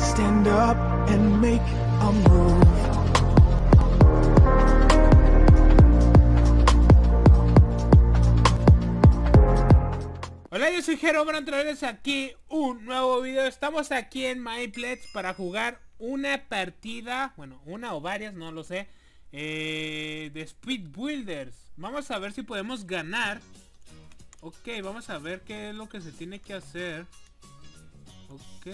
Stand up and make a move. Hola, yo soy Jero para traerles aquí un nuevo video. Estamos aquí en MyPlex para jugar una partida, bueno, una o varias, no lo sé, eh, de Speed Builders. Vamos a ver si podemos ganar. Ok, vamos a ver qué es lo que se tiene que hacer. Ok,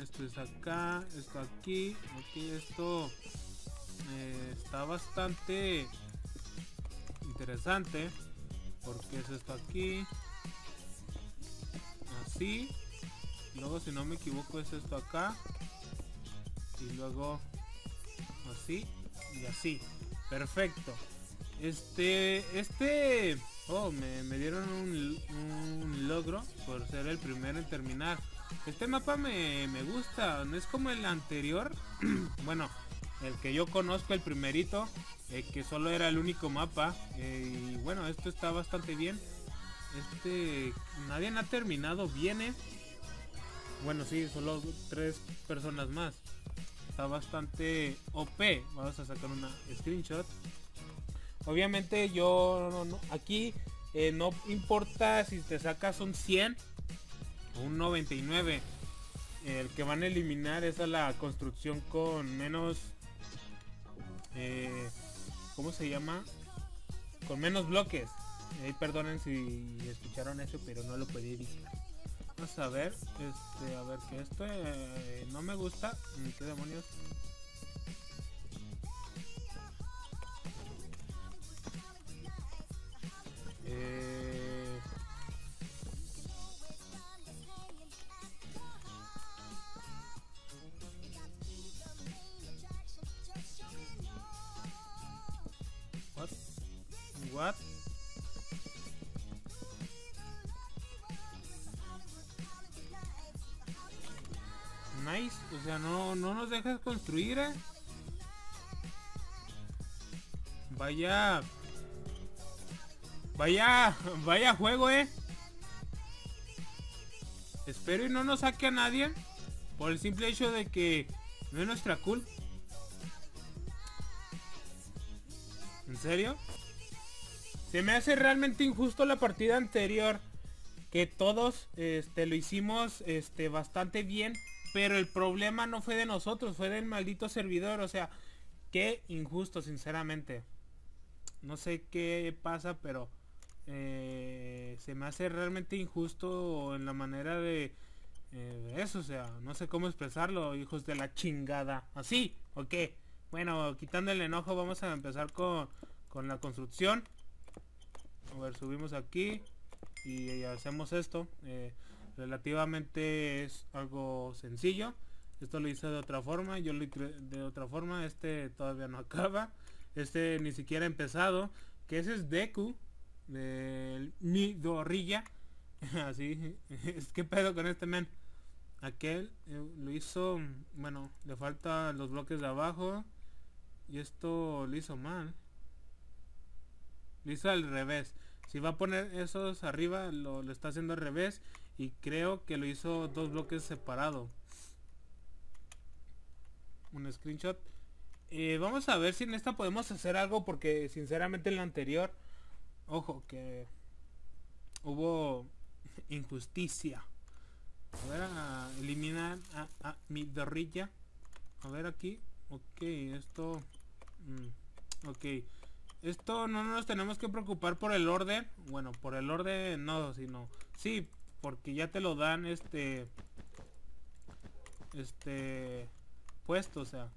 esto es acá, esto aquí, ok, esto eh, está bastante interesante. Porque es esto aquí? Así. Luego si no me equivoco es esto acá. Y luego así y así. Perfecto. Este, este... Oh, me, me dieron un, un, logro por ser el primero en terminar. Este mapa me, me gusta. No es como el anterior. bueno, el que yo conozco, el primerito. Eh, que solo era el único mapa. Eh, y bueno, esto está bastante bien. Este... Nadie ha terminado bien, ¿eh? Bueno, sí, solo tres personas más. Está bastante OP. Vamos a sacar una screenshot. Obviamente yo aquí eh, no importa si te sacas un 100 o un 99. El que van a eliminar es a la construcción con menos... Eh, ¿Cómo se llama? Con menos bloques. Eh, perdonen si escucharon eso, pero no lo podía. Vamos a ver, este, a ver que esto eh, no me gusta. ¿Qué demonios? Eh... What? Nice, o sea, no, no nos dejas construir, eh. Vaya... Vaya, vaya juego, eh. Espero y no nos saque a nadie. Por el simple hecho de que no es nuestra cool. ¿En serio? Se me hace realmente injusto la partida anterior. Que todos este, lo hicimos este, bastante bien. Pero el problema no fue de nosotros, fue del maldito servidor. O sea, qué injusto, sinceramente. No sé qué pasa, pero eh, se me hace realmente injusto en la manera de eh, eso. O sea, no sé cómo expresarlo, hijos de la chingada. Así, ok. Bueno, quitando el enojo, vamos a empezar con, con la construcción. A ver, subimos aquí y hacemos esto. Eh, relativamente es algo sencillo. Esto lo hice de otra forma yo lo hice de otra forma este todavía no acaba este ni siquiera ha empezado que ese es Deku de mi dorrilla así es que pedo con este men aquel eh, lo hizo bueno le falta los bloques de abajo y esto lo hizo mal lo hizo al revés. Si va a poner esos arriba lo, está haciendo al revés y creo que lo hizo dos bloques separados un screenshot. Eh, vamos a ver si en esta podemos hacer algo porque sinceramente en la anterior ojo que hubo injusticia. A ver a eliminar a, mi dorrilla. A ver aquí. Ok esto mm, ok esto no nos tenemos que preocupar por el orden bueno por el orden no sino sí porque ya te lo dan este este puesto o sea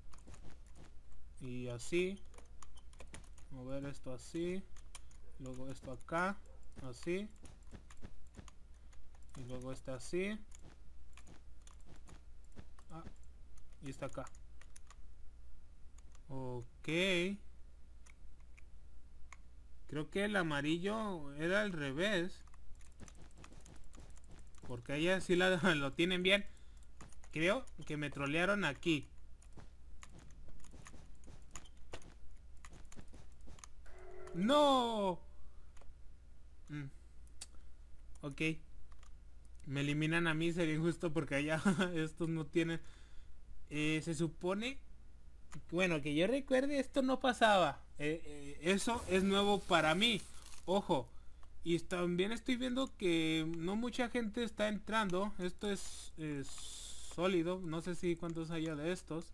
y así mover esto así luego esto acá así y luego este así ah, y está acá. Ok creo que el amarillo era al revés porque ella sí la, lo tienen bien. Creo que me trolearon aquí. ¡No! Mm. Ok. me eliminan a mí, sería injusto porque allá estos no tienen... Eh, se supone... Bueno, que yo recuerde, esto no pasaba. Eh, eh, eso es nuevo para mí. Ojo. Y también estoy viendo que no mucha gente está entrando. Esto es, sólido. No sé si cuántos haya de estos.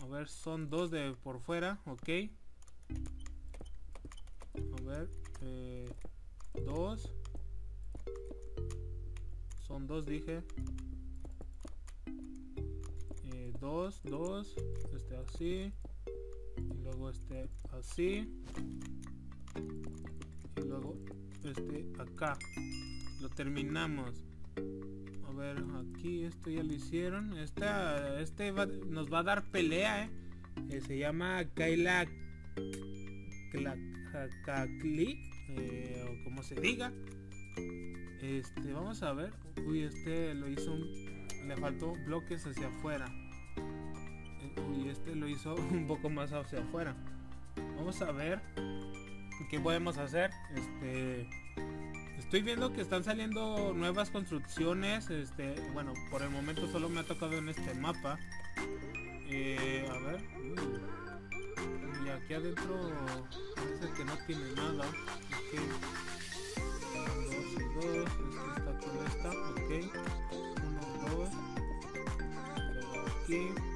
A ver, son dos de por fuera. Ok. A ver. Eh, dos. Son dos, dije. Dos, dos. Este así. Y luego este así. Y luego este acá. Lo terminamos. A ver, aquí esto ya lo hicieron. Esta, este nos va a dar pelea, eh. se llama Kaila Kakli, eh, o como se diga. Este, vamos a ver. Uy, este lo hizo Le faltó bloques hacia afuera. Uy, este lo hizo un poco más hacia afuera. Vamos a ver qué podemos hacer. Este... Estoy viendo que están saliendo nuevas construcciones. Este, bueno, por el momento solo me ha tocado en este mapa. Eh, a ver. Y aquí adentro parece que no tiene nada. Ok. Dos y dos. Este está aquí, está. Ok. Uno, dos. Aquí.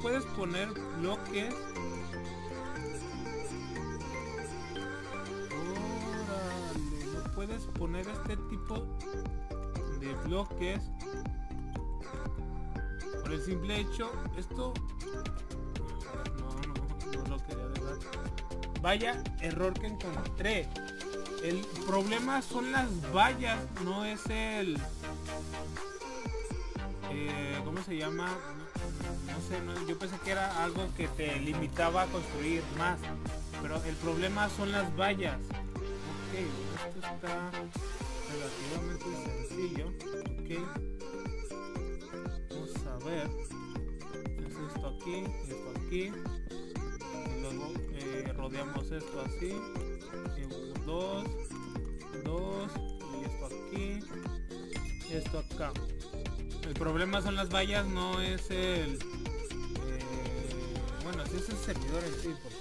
Puedes poner bloques. no puedes poner este tipo de bloques. Por el simple hecho, esto... No, no, no lo quería dejar. Vaya error que encontré. El problema son las vallas, no es el... ¿Cómo se llama? no sé, yo pensé que era algo que te limitaba a construir más. Pero el problema son las vallas. Ok, esto está relativamente sencillo. Ok. Vamos a ver. Es esto aquí, esto aquí. Y luego eh, rodeamos esto así. dos, dos, y esto aquí. Esto acá. El problema son las vallas, no es el es el servidor en sí, porque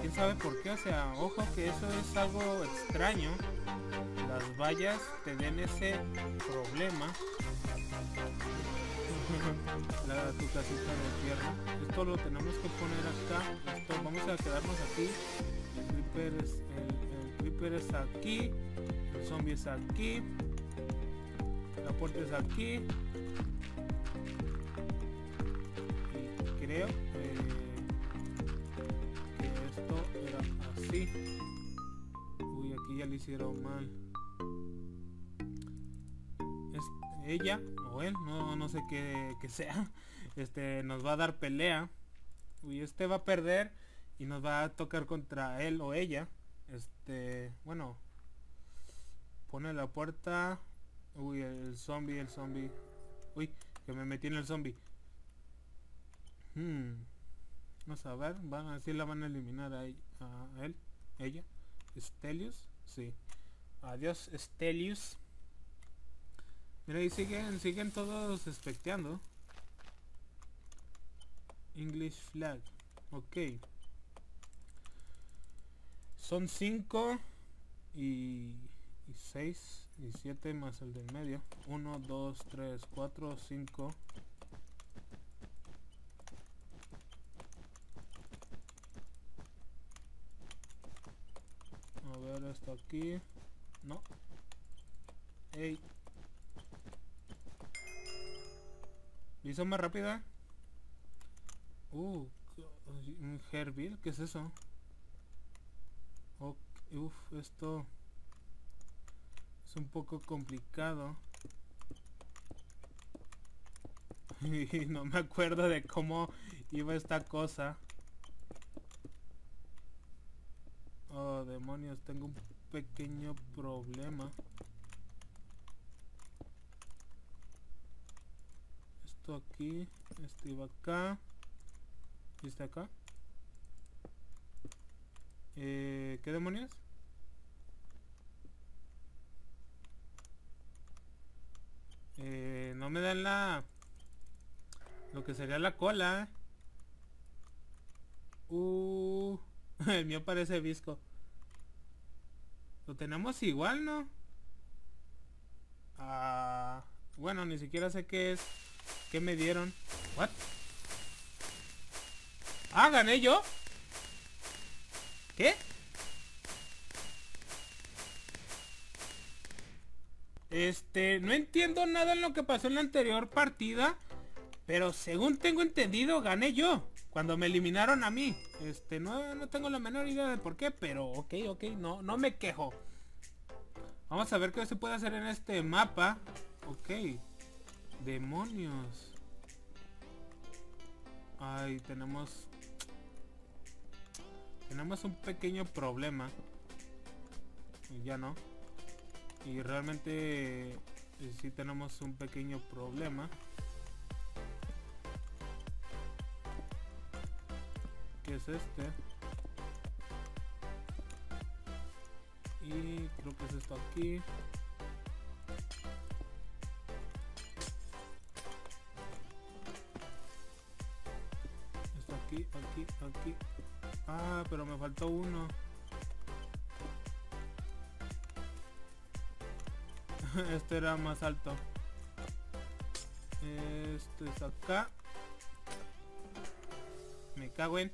quién sabe por qué, o sea, ojo que eso es algo extraño. Las vallas te den ese problema. La, tu casita de tierra. Esto lo tenemos que poner acá. Esto, vamos a quedarnos aquí. El creeper es, el, creeper es aquí. El zombie es aquí. La puerta es aquí. Y creo Uy, aquí ya le hicieron mal. Es ella o él, no, no sé qué, que sea. Este nos va a dar pelea. Uy, este va a perder y nos va a tocar contra él o ella. Este, bueno. Pone la puerta. Uy, el zombie, el zombie. Uy, que me metí en el zombie. Hmm. Vamos a ver, van a decir la van a eliminar a, a él, ella. Stelius, sí. Adiós, Stelius. Mira, y siguen, siguen todos especteando. English flag. Ok. Son 5 y 6 y 7 más el del medio. 1, 2, 3, 4, 5. esto aquí. No. Ey. ¿Hizo más rápida? Uh, un Herbil, ¿qué es eso? uf, esto es un poco complicado. Y no me acuerdo de cómo iba esta cosa. Oh, demonios, tengo un pequeño problema. Esto aquí, este iba acá. ¿Y está acá? Eh, ¿Qué demonios? Eh, no me dan la... Lo que sería la cola. Uh, el mío parece visco. Lo tenemos igual, ¿no? Ah, bueno, ni siquiera sé qué es. ¿Qué me dieron? What? Ah, gané yo. ¿Qué? Este, no entiendo nada en lo que pasó en la anterior partida. Pero según tengo entendido, gané yo. Cuando me eliminaron a mí. Este, no, no tengo la menor idea de por qué, pero ok, ok, no, no me quejo. Vamos a ver qué se puede hacer en este mapa. Ok. Demonios. Ay, tenemos... Tenemos un pequeño problema. Ya no. Y realmente eh, sí tenemos un pequeño problema. ¿Qué es este? Y creo que es esto aquí. Esto aquí, aquí, aquí. Ah, pero me faltó uno. este era más alto. Esto es acá. Me cago en.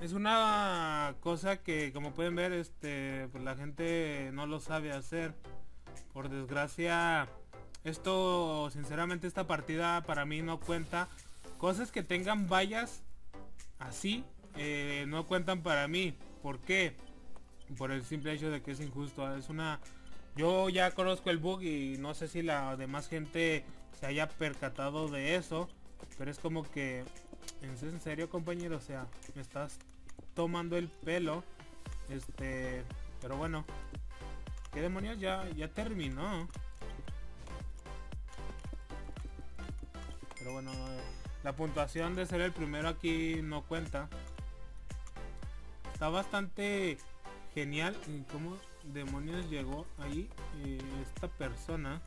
Es una cosa que como pueden ver este pues la gente no lo sabe hacer. Por desgracia esto sinceramente esta partida para mí no cuenta. Cosas que tengan vallas así eh, no cuentan para mí. ¿Por qué? Por el simple hecho de que es injusto. Es una... Yo ya conozco el bug y no sé si la demás gente se haya percatado de eso. Pero es como que... ¿En serio compañero? O sea, me estás tomando el pelo. Este... Pero bueno. ¿Qué demonios? Ya, ya terminó. Pero bueno, la puntuación de ser el primero aquí no cuenta. Está bastante genial cómo demonios llegó ahí eh, esta persona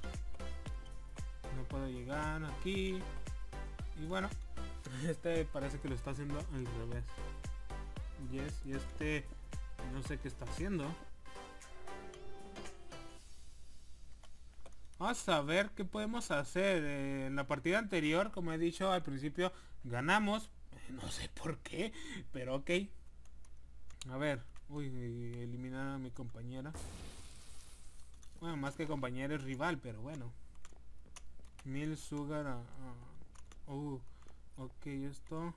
no puedo llegar aquí y bueno este parece que lo está haciendo al revés yes, y este no sé qué está haciendo Vamos a ver qué podemos hacer. Eh, en la partida anterior, como he dicho al principio, ganamos. No sé por qué, pero ok. A ver, Uy, eliminar a mi compañera. Bueno, más que compañera es rival, pero bueno. Mil sugar a... Uh, ok, esto...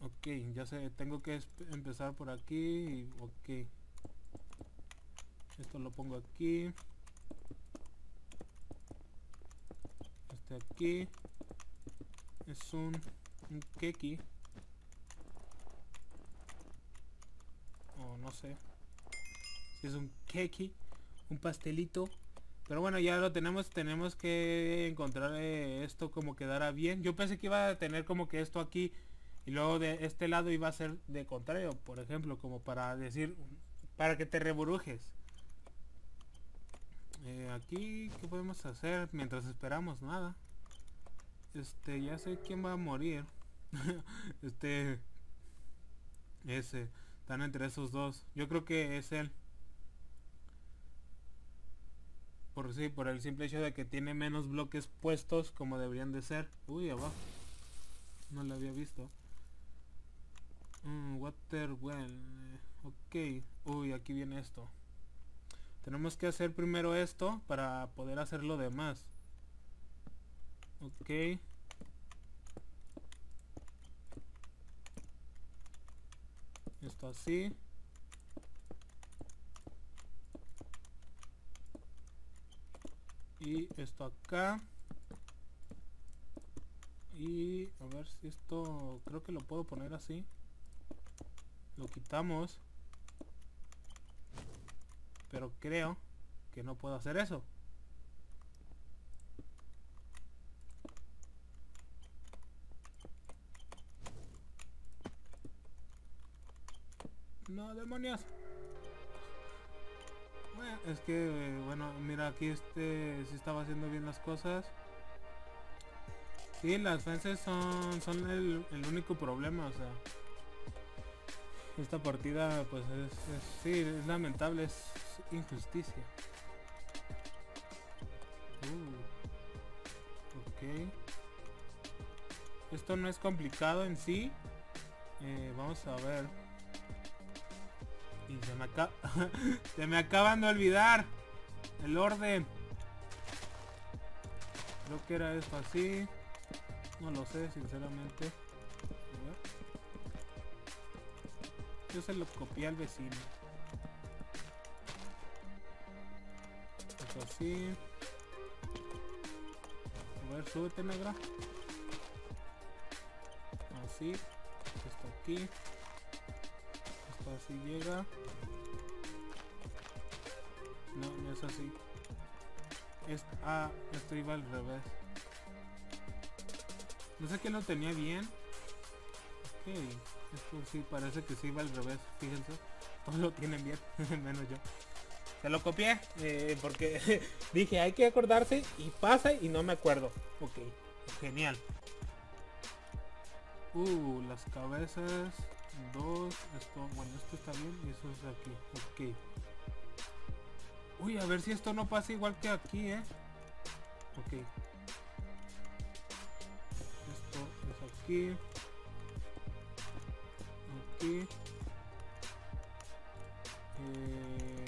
Ok, ya sé, tengo que empezar por aquí. ok. Esto lo pongo aquí. Este aquí. Es un, un keki. No sé. Si es un keki, un pastelito. Pero bueno, ya lo tenemos, tenemos que encontrar eh, esto como quedara bien. Yo pensé que iba a tener como que esto aquí y luego de este lado iba a ser de contrario, por ejemplo, como para decir, para que te reburujes. Eh, aquí, ¿qué podemos hacer mientras esperamos? Nada. Este, ya sé quién va a morir. este, ese. Están entre esos dos. Yo creo que es él. Por sí, por el simple hecho de que tiene menos bloques puestos como deberían de ser. Uy, abajo. No lo había visto. Mm, water well. Ok. Uy, aquí viene esto. Tenemos que hacer primero esto para poder hacer lo demás. Ok. esto así. Y esto acá. Y a ver si esto... Creo que lo puedo poner así. Lo quitamos. Pero creo que no puedo hacer eso. Es que, bueno, mira, aquí este sí estaba haciendo bien las cosas. Sí, las fences son, son el, único problema, o sea. Esta partida, pues es, es, sí, es lamentable, es injusticia. Uh, ok. Esto no es complicado en sí. Eh, vamos a ver. Y se me acaba... se me acaban de olvidar. El orden. Creo que era esto así. No lo sé, sinceramente. Yo se lo copié al vecino. Esto así. A ver, súbete negra. Así. Esto aquí. Así llega. No, no es así. Es, ah, esto iba al revés. No sé que lo tenía bien. Ok. Esto sí parece que sí iba al revés. Fíjense. Todos lo tienen bien. Menos yo. Se lo copié. eh, porque dije hay que acordarse. Y pasa y no me acuerdo. Ok. Genial. Uh, las cabezas. Dos. Esto. Bueno, esto está bien. Y eso es aquí. Ok. Uy, a ver si esto no pasa igual que aquí, eh. Ok. Esto es aquí. Aquí. Eh...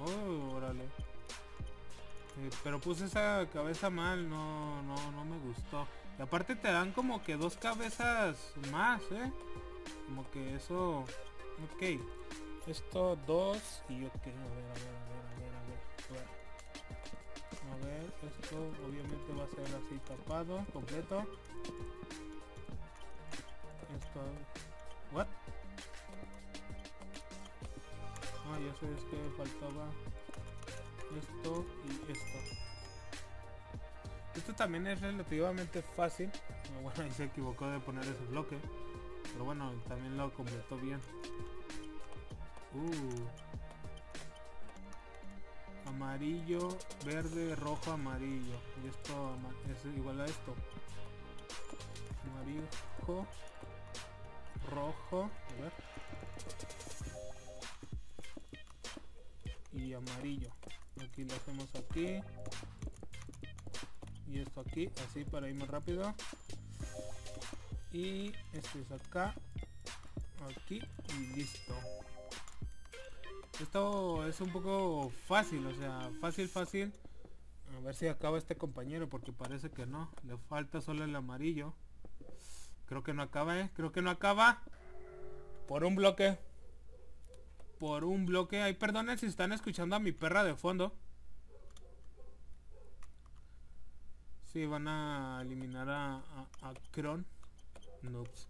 Oh, órale. Eh, pero puse esa cabeza mal, no, no, no me gustó. Aparte te dan como que dos cabezas más, ¿eh? Como que eso... Ok. Esto dos y ok. A ver, a ver, a ver, a ver, a ver. A ver. Esto obviamente va a ser así tapado, completo. Esto... What? Ah, ya sé, es que faltaba esto y esto. También es relativamente fácil. Bueno, ahí se equivocó de poner ese bloque. Pero bueno, también lo completó bien. Uh. Amarillo, verde, rojo, amarillo. Y esto es igual a esto. Amarillo, rojo. A ver. Y amarillo. Aquí lo hacemos aquí. Y esto aquí, así para ir más rápido. Y este es acá. Aquí y listo. Esto es un poco fácil, o sea, fácil, fácil. A ver si acaba este compañero, porque parece que no. Le falta solo el amarillo. Creo que no acaba, ¿eh? Creo que no acaba. Por un bloque. Por un bloque. Ay, perdonen si están escuchando a mi perra de fondo. Sí, van a eliminar a, a, a Kron. Noobs.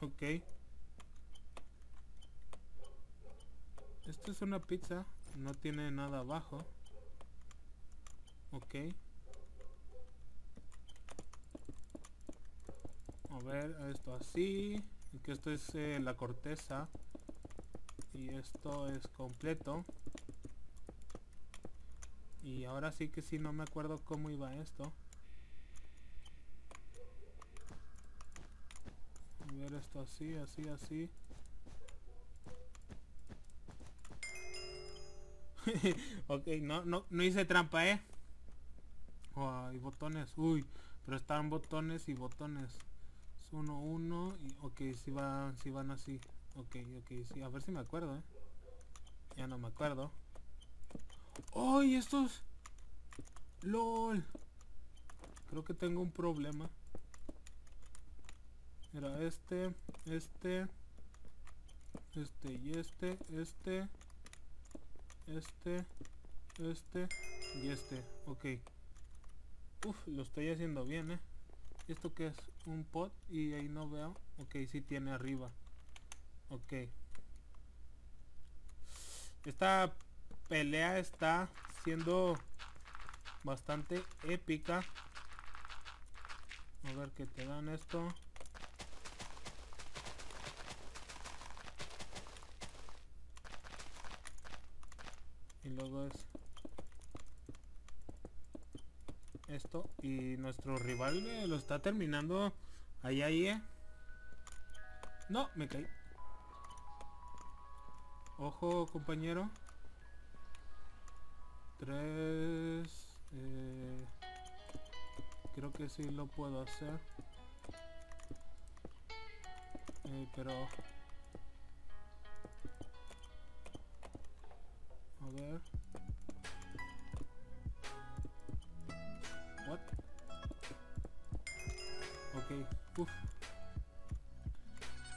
Ok. Esto es una pizza. No tiene nada abajo. Ok. A ver, esto así. Que esto es eh, la corteza. Y esto es completo. Y ahora sí que sí, no me acuerdo cómo iba esto. A ver esto así, así, así. ok, no, no, no hice trampa, ¿eh? Oh, hay botones, uy, pero están botones y botones. Es uno, uno, y ok, si van, si van así. Ok, ok, sí, a ver si me acuerdo, ¿eh? Ya no me acuerdo. ¡Ay, estos! ¡LOL! Creo que tengo un problema. Era este, este, este y este, este, este, este y este. Ok. Uf, lo estoy haciendo bien, eh. ¿Esto qué es? Un pot y ahí no veo. Ok, sí tiene arriba. Ok. Esta pelea está siendo bastante épica. A ver qué te dan esto. Y luego es esto y nuestro rival eh, lo está terminando ahí ahí eh. no me caí ojo compañero tres eh, creo que sí lo puedo hacer eh, pero a ver What? Ok, uff.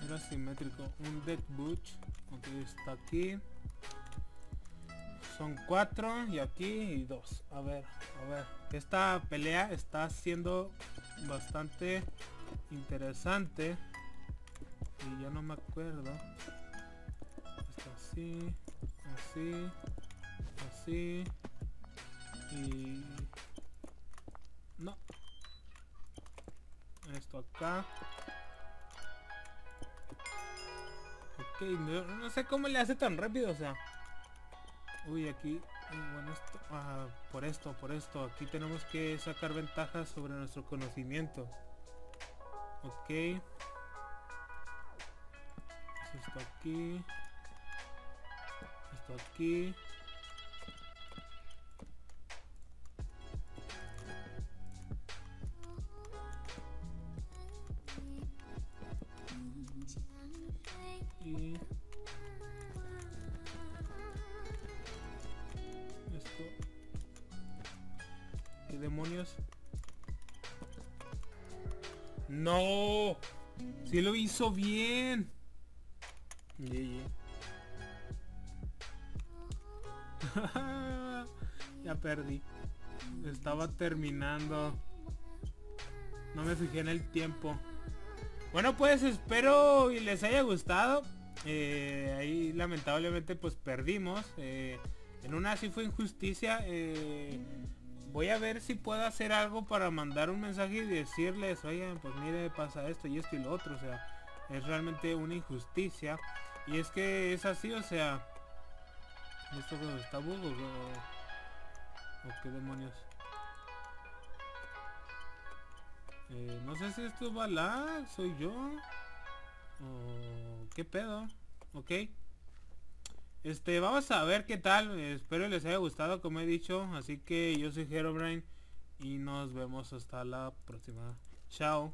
Era simétrico. Un Dead Butch. Ok, está aquí. Son cuatro y aquí y dos. A ver, a ver. Esta pelea está siendo bastante interesante. Y ya no me acuerdo. Está así, así, así. Y no. Esto acá. Ok, no, sé cómo le hace tan rápido, o sea. Uy, aquí... Bueno, esto... Ah, por esto, por esto. Aquí tenemos que sacar ventajas sobre nuestro conocimiento. Ok. Esto aquí. Esto aquí. ¡No! ¡Sí lo hizo bien! ya perdí. Estaba terminando. No me fijé en el tiempo. Bueno, pues espero y les haya gustado. Eh, ahí lamentablemente pues perdimos. Eh, en una sí fue injusticia. Eh, voy a ver si puedo hacer algo para mandar un mensaje y decirles, oigan, pues mire, pasa esto y esto y lo otro. O sea, es realmente una injusticia. Y es que es así, o sea... ¿Esto está bug o, o qué demonios? Eh, no sé si esto va lag, soy yo. O qué pedo. Ok. Este, vamos a ver qué tal. Espero les haya gustado, como he dicho. Así que yo soy Herobrine. Y nos vemos hasta la próxima. Chao.